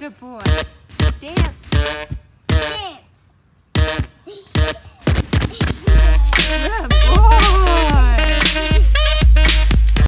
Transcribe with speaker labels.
Speaker 1: Good boy. Dance.